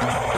Wow.